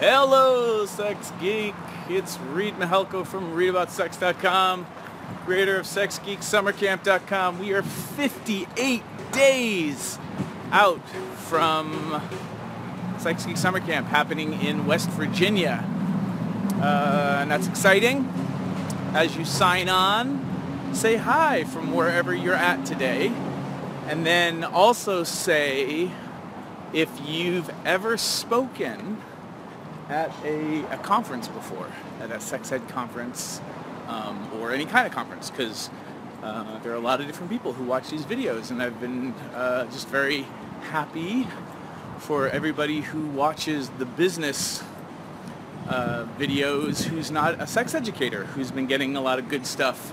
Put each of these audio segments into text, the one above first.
Hello, Sex Geek. It's Reid Mihalko from reidaboutsex.com, creator of SexGeekSummerCamp.com. We are 58 days out from Sex Geek Summer Camp happening in West Virginia. Uh, and that's exciting. As you sign on, say hi from wherever you're at today. And then also say if you've ever spoken at a, a conference before, at a sex ed conference um, or any kind of conference, because uh, there are a lot of different people who watch these videos, and I've been uh, just very happy for everybody who watches the business uh, videos who's not a sex educator, who's been getting a lot of good stuff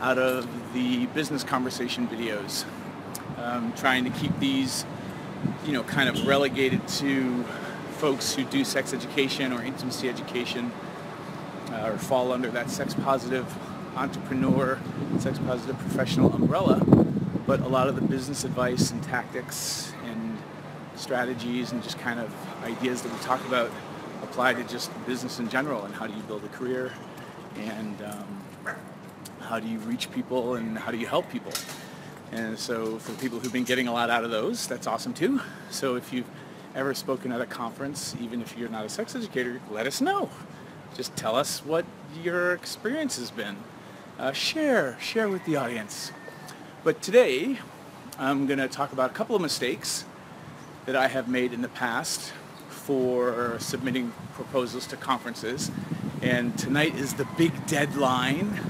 out of the business conversation videos. Um, trying to keep these, you know, kind of relegated to folks who do sex education or intimacy education uh, or fall under that sex positive entrepreneur, sex positive professional umbrella. But a lot of the business advice and tactics and strategies and just kind of ideas that we talk about apply to just business in general and how do you build a career and um, how do you reach people and how do you help people. And so for people who've been getting a lot out of those, that's awesome too. So if you've ever spoken at a conference, even if you're not a sex educator, let us know. Just tell us what your experience has been. Uh, share, share with the audience. But today, I'm going to talk about a couple of mistakes that I have made in the past for submitting proposals to conferences. And tonight is the big deadline.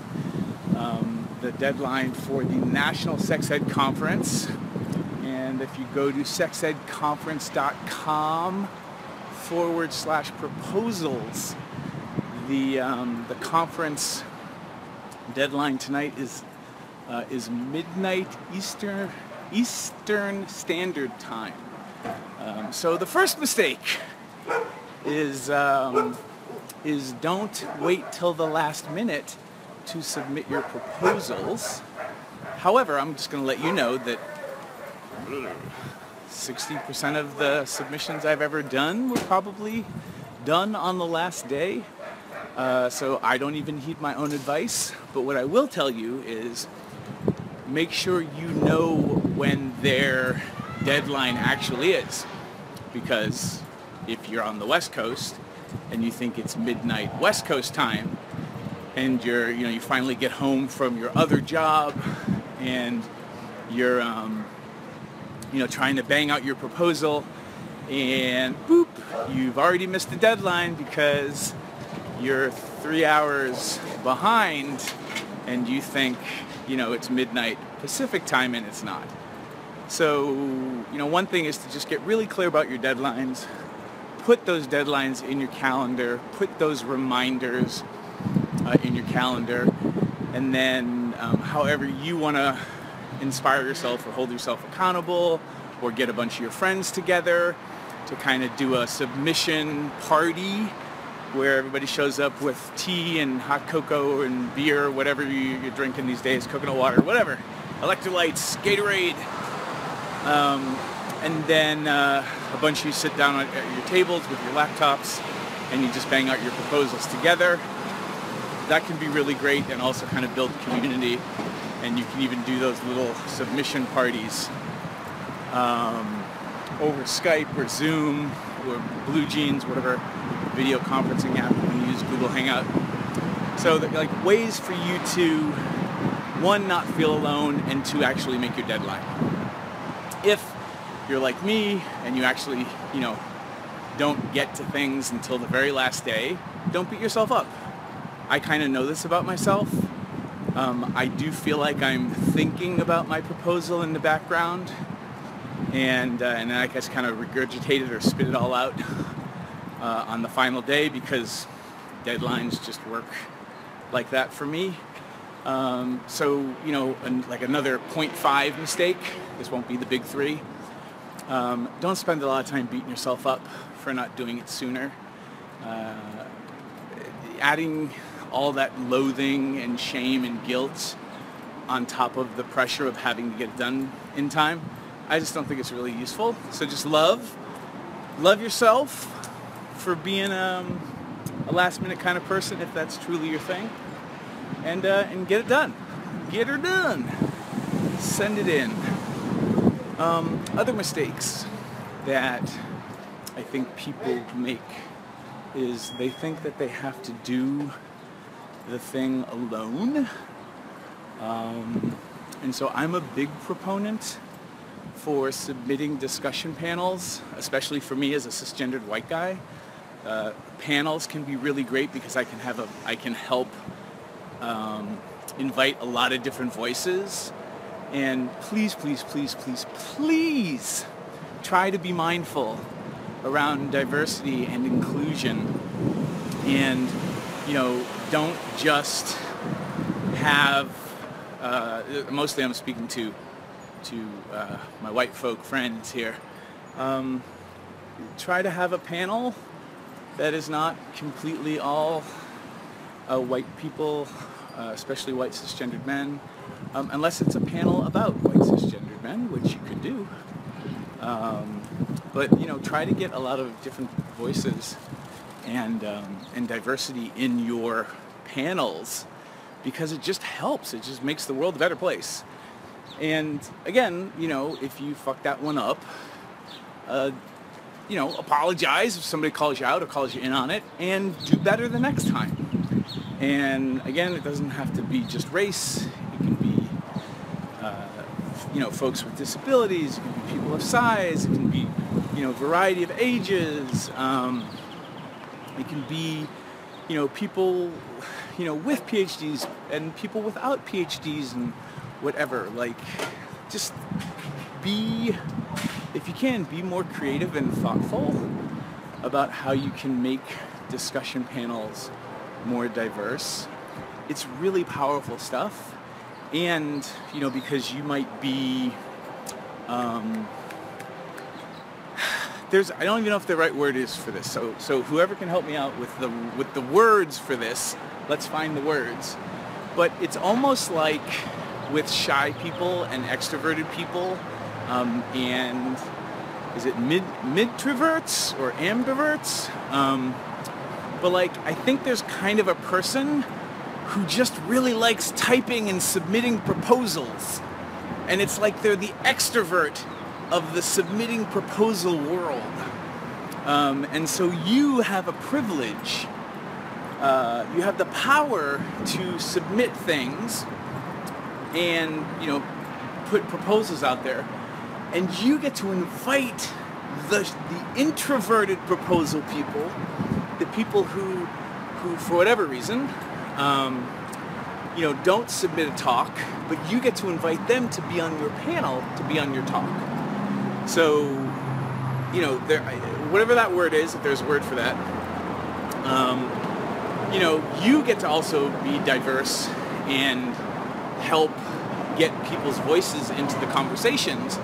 Um, the deadline for the National Sex Ed Conference. And if you go to sexedconference.com forward slash proposals, the, um, the conference deadline tonight is, uh, is midnight Eastern, Eastern Standard Time. Um, so the first mistake is, um, is don't wait till the last minute to submit your proposals. However, I'm just going to let you know that 60% of the submissions I've ever done were probably done on the last day. Uh, so I don't even heed my own advice. But what I will tell you is make sure you know when their deadline actually is. Because if you're on the West Coast and you think it's midnight West Coast time, and you're, you know, you finally get home from your other job and you're, um, you know, trying to bang out your proposal and boop, you've already missed the deadline because you're three hours behind and you think, you know, it's midnight Pacific time and it's not. So, you know, one thing is to just get really clear about your deadlines. Put those deadlines in your calendar. Put those reminders uh, in your calendar. And then um, however you want to inspire yourself or hold yourself accountable or get a bunch of your friends together to kind of do a submission party where everybody shows up with tea and hot cocoa and beer, whatever you're drinking these days, coconut water, whatever, electrolytes, Gatorade. Um, and then uh, a bunch of you sit down at your tables with your laptops and you just bang out your proposals together that can be really great and also kind of build community. And you can even do those little submission parties um, over Skype or Zoom or Blue Jeans, whatever video conferencing app you use, Google Hangout. So like ways for you to, one, not feel alone, and two, actually make your deadline. If you're like me and you actually, you know, don't get to things until the very last day, don't beat yourself up. I kind of know this about myself. Um, I do feel like I'm thinking about my proposal in the background, and uh, and then I just kind of regurgitate it or spit it all out uh, on the final day because deadlines just work like that for me. Um, so you know, an, like another 0.5 mistake. This won't be the big three. Um, don't spend a lot of time beating yourself up for not doing it sooner. Uh, adding all that loathing and shame and guilt on top of the pressure of having to get it done in time. I just don't think it's really useful. So just love, love yourself, for being um, a last minute kind of person if that's truly your thing. And, uh, and get it done. Get her done. Send it in. Um, other mistakes that I think people make is they think that they have to do the thing alone. Um, and so I'm a big proponent for submitting discussion panels, especially for me as a cisgendered white guy. Uh, panels can be really great because I can have a, I can help um, invite a lot of different voices. And please, please, please, please, please try to be mindful around diversity and inclusion. And, you know, don't just have, uh, mostly I'm speaking to, to uh, my white folk friends here. Um, try to have a panel that is not completely all uh, white people, uh, especially white cisgendered men, um, unless it's a panel about white cisgendered men, which you could do. Um, but you know, try to get a lot of different voices and um, and diversity in your panels because it just helps. It just makes the world a better place. And again, you know, if you fuck that one up, uh, you know, apologize if somebody calls you out or calls you in on it, and do better the next time. And again, it doesn't have to be just race. It can be, uh, you know, folks with disabilities. It can be people of size. It can be, you know, variety of ages. Um, it can be, you know, people, you know, with PhDs and people without PhDs and whatever. Like, just be, if you can, be more creative and thoughtful about how you can make discussion panels more diverse. It's really powerful stuff. And, you know, because you might be, um, there's, I don't even know if the right word is for this. So, so whoever can help me out with the, with the words for this, let's find the words. But it's almost like with shy people and extroverted people, um, and is it mid midtroverts or ambiverts? Um, but like I think there's kind of a person who just really likes typing and submitting proposals, and it's like they're the extrovert of the submitting proposal world. Um, and so you have a privilege. Uh, you have the power to submit things and you know put proposals out there and you get to invite the, the introverted proposal people the people who who for whatever reason um, you know don't submit a talk but you get to invite them to be on your panel to be on your talk so you know there whatever that word is if there's a word for that um, you know you get to also be diverse and help get people's voices into the conversations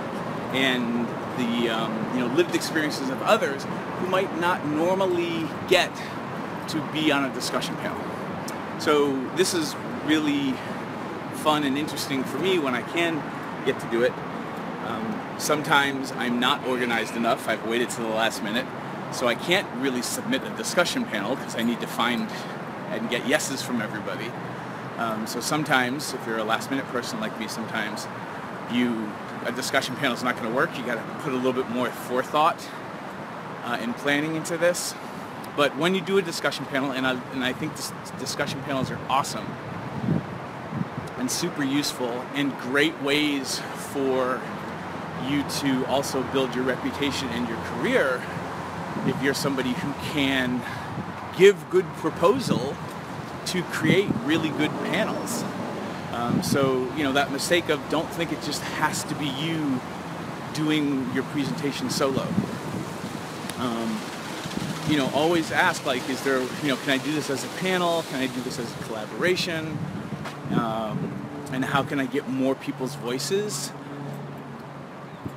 and the um, you know lived experiences of others who might not normally get to be on a discussion panel. So this is really fun and interesting for me when I can get to do it. Um, sometimes I'm not organized enough. I've waited to the last minute, so I can't really submit a discussion panel because I need to find and get yeses from everybody. Um, so sometimes, if you're a last minute person like me, sometimes you a discussion panel is not going to work. You got to put a little bit more forethought uh, and planning into this. But when you do a discussion panel, and I, and I think discussion panels are awesome and super useful and great ways for you to also build your reputation and your career if you're somebody who can give good proposal to create really good panels. Um, so, you know, that mistake of don't think it just has to be you doing your presentation solo. Um, you know, always ask like, is there, you know, can I do this as a panel? Can I do this as a collaboration? Um, and how can I get more people's voices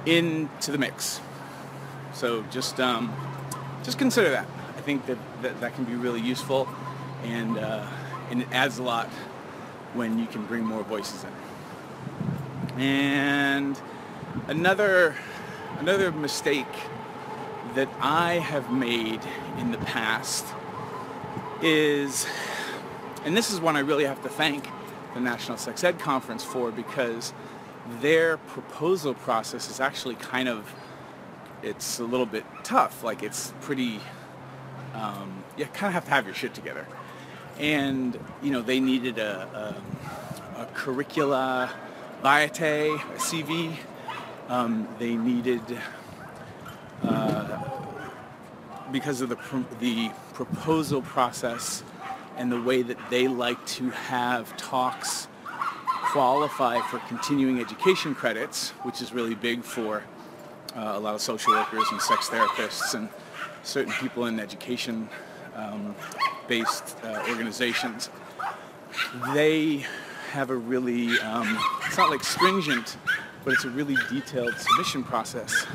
into the mix? So just, um, just consider that. I think that, that that can be really useful and, uh, and it adds a lot when you can bring more voices in. And another, another mistake that I have made in the past is, and this is one I really have to thank the National Sex Ed Conference for because their proposal process is actually kind of, it's a little bit tough. Like it's pretty, um, you kind of have to have your shit together. And, you know, they needed a, a, a curricula vitae, a CV. Um, they needed, uh, because of the, the proposal process and the way that they like to have talks qualify for continuing education credits, which is really big for uh, a lot of social workers and sex therapists and certain people in education um, based uh, organizations. They have a really, um, it's not like stringent, but it's a really detailed submission process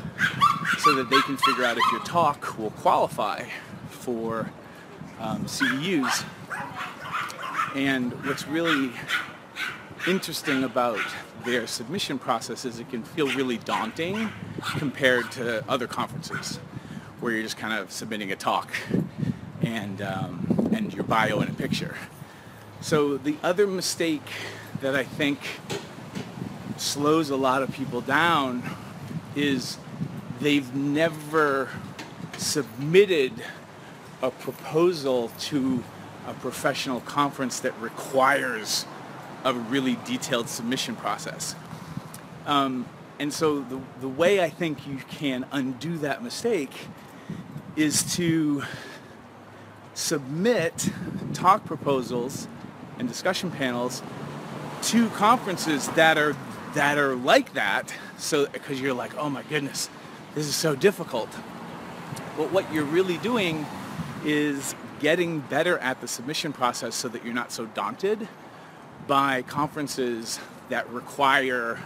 so that they can figure out if your talk will qualify for um, CEUs. And what's really interesting about their submission process is it can feel really daunting compared to other conferences where you're just kind of submitting a talk and, um, and your bio and a picture. So the other mistake that I think slows a lot of people down is they've never submitted a proposal to a professional conference that requires a really detailed submission process. Um, and so the, the way I think you can undo that mistake is to submit talk proposals and discussion panels to conferences that are that are like that so because you're like oh my goodness this is so difficult but what you're really doing is getting better at the submission process so that you're not so daunted by conferences that require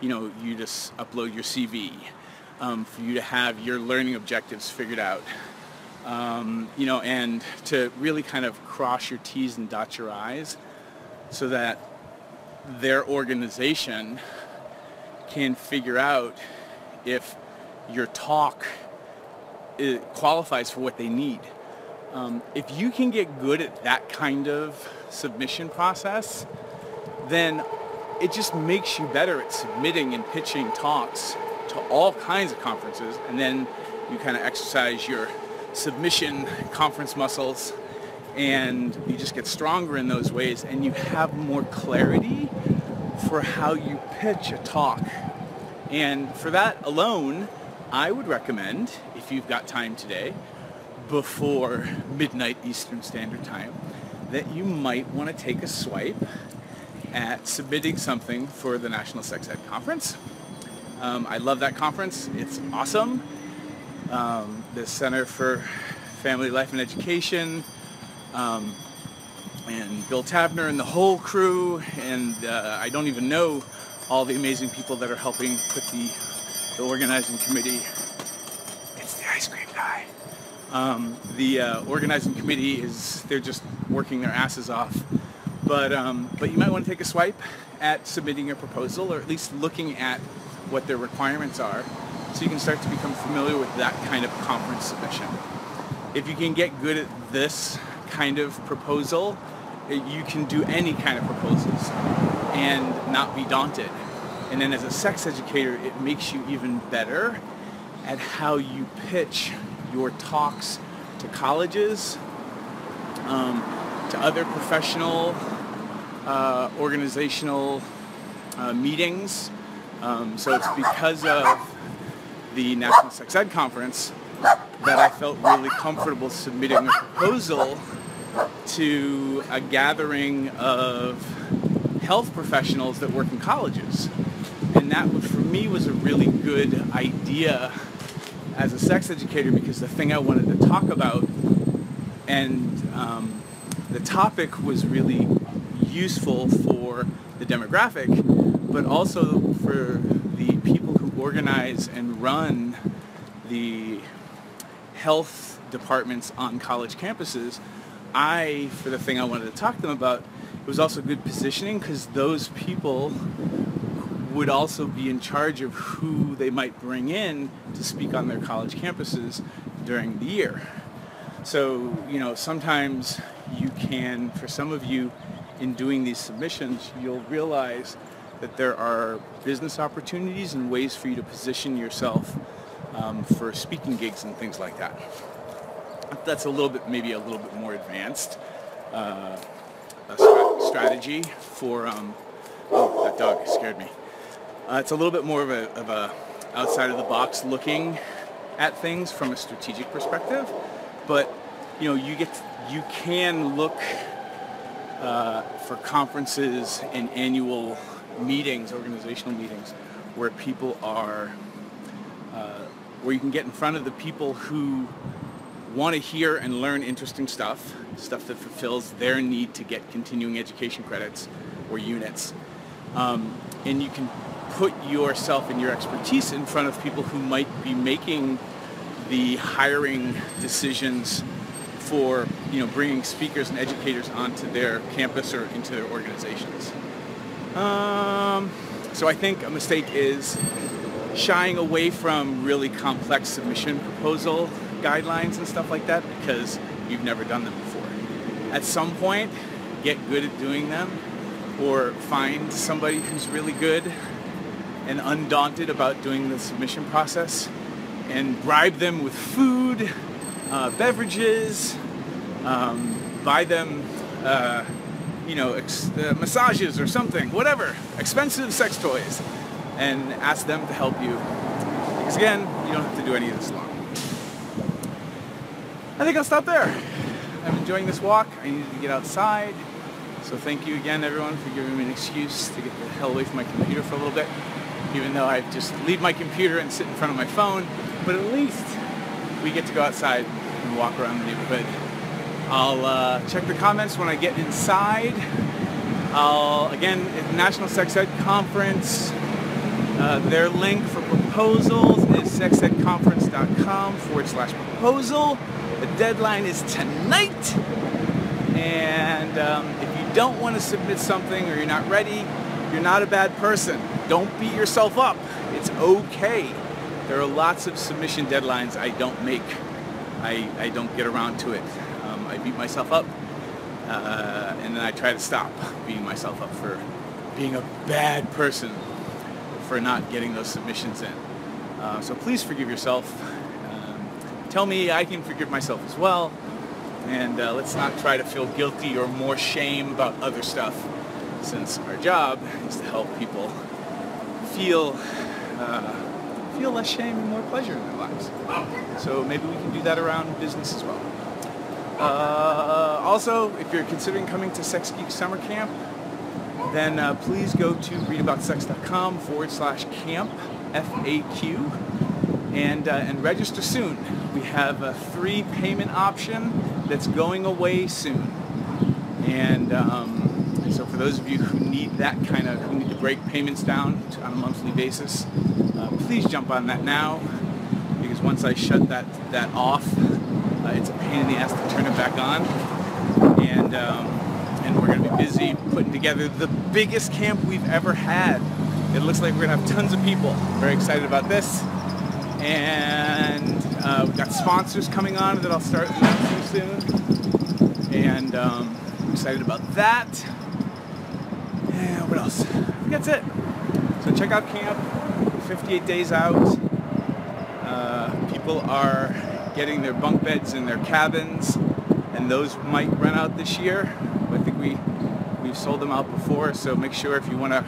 you know you to upload your CV um, for you to have your learning objectives figured out um, you know and to really kind of cross your T's and dot your I's so that their organization can figure out if your talk qualifies for what they need. Um, if you can get good at that kind of submission process, then it just makes you better at submitting and pitching talks to all kinds of conferences. And then you kind of exercise your submission conference muscles and you just get stronger in those ways and you have more clarity for how you pitch a talk. And for that alone, I would recommend, if you've got time today, before midnight Eastern Standard Time, that you might want to take a swipe at submitting something for the National Sex Ed Conference. Um, I love that conference. It's awesome. Um, the Center for Family Life and Education um, and Bill Taverner and the whole crew, and uh, I don't even know all the amazing people that are helping put the, the organizing committee. Um, the uh, organizing committee is, they're just working their asses off. But, um, but you might want to take a swipe at submitting a proposal or at least looking at what their requirements are so you can start to become familiar with that kind of conference submission. If you can get good at this kind of proposal, you can do any kind of proposals and not be daunted. And then as a sex educator, it makes you even better at how you pitch your talks to colleges, um, to other professional, uh, organizational uh, meetings. Um, so it's because of the National Sex Ed Conference that I felt really comfortable submitting a proposal to a gathering of health professionals that work in colleges. And that for me was a really good idea as a sex educator because the thing I wanted to talk about and um, the topic was really useful for the demographic, but also for the people who organize and run the health departments on college campuses. I, for the thing I wanted to talk to them about, it was also good positioning because those people would also be in charge of who they might bring in to speak on their college campuses during the year. So, you know, sometimes you can, for some of you, in doing these submissions, you'll realize that there are business opportunities and ways for you to position yourself um, for speaking gigs and things like that. That's a little bit, maybe a little bit more advanced uh, strategy for, um, oh, that dog scared me. Uh, it's a little bit more of a, of a outside of the box looking at things from a strategic perspective, but you know, you get, you can look uh, for conferences and annual meetings, organizational meetings, where people are, uh, where you can get in front of the people who want to hear and learn interesting stuff, stuff that fulfills their need to get continuing education credits or units. Um, and you can put yourself and your expertise in front of people who might be making the hiring decisions for you know bringing speakers and educators onto their campus or into their organizations. Um, so I think a mistake is shying away from really complex submission proposal guidelines and stuff like that because you've never done them before. At some point, get good at doing them or find somebody who's really good and undaunted about doing the submission process and bribe them with food, uh, beverages, um, buy them, uh, you know, uh, massages or something, whatever, expensive sex toys, and ask them to help you. Because again, you don't have to do any of this alone. I think I'll stop there. I'm enjoying this walk. I needed to get outside. So thank you again, everyone, for giving me an excuse to get the hell away from my computer for a little bit even though I just leave my computer and sit in front of my phone. But at least we get to go outside and walk around the neighborhood. I'll uh, check the comments when I get inside. I'll, again, National Sex Ed Conference, uh, their link for proposals is sexedconference.com forward slash proposal. The deadline is tonight. And um, if you don't want to submit something or you're not ready, you're not a bad person. Don't beat yourself up. It's okay. There are lots of submission deadlines I don't make. I, I don't get around to it. Um, I beat myself up uh, and then I try to stop beating myself up for being a bad person for not getting those submissions in. Uh, so please forgive yourself. Um, tell me I can forgive myself as well. And uh, let's not try to feel guilty or more shame about other stuff since our job is to help people feel uh, feel less shame and more pleasure in their lives. So maybe we can do that around business as well. Uh, also, if you're considering coming to Sex Geek Summer Camp, then uh, please go to reidaboutsex.com forward slash camp FAQ and, uh, and register soon. We have a free payment option that's going away soon. And um, so for those of you who need that kind of, break payments down on a monthly basis, uh, please jump on that now because once I shut that, that off, uh, it's a pain in the ass to turn it back on. And, um, and we're going to be busy putting together the biggest camp we've ever had. It looks like we're going to have tons of people. Very excited about this. And uh, we've got sponsors coming on that I'll start soon. And um, I'm excited about that. And what else? That's it. So check out camp. 58 days out. Uh, people are getting their bunk beds in their cabins, and those might run out this year. I think we we've sold them out before. So make sure if you want a,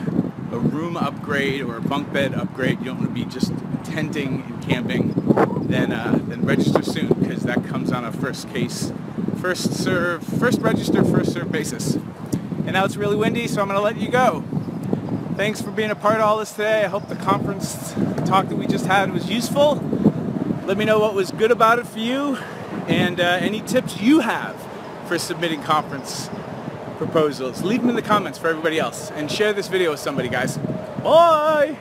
a room upgrade or a bunk bed upgrade, you don't want to be just tenting and camping, then uh, then register soon because that comes on a first case, first serve, first register, first serve basis. And now it's really windy, so I'm going to let you go. Thanks for being a part of all this today. I hope the conference talk that we just had was useful. Let me know what was good about it for you and uh, any tips you have for submitting conference proposals. Leave them in the comments for everybody else and share this video with somebody, guys. Bye!